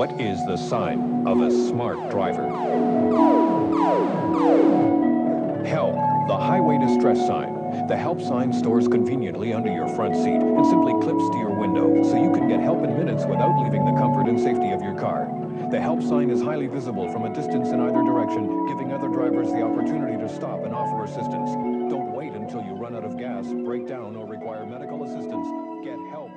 What is the sign of a smart driver? Help, the highway distress sign. The help sign stores conveniently under your front seat and simply clips to your window so you can get help in minutes without leaving the comfort and safety of your car. The help sign is highly visible from a distance in either direction, giving other drivers the opportunity to stop and offer assistance. Don't wait until you run out of gas, break down, or require medical assistance. Get help,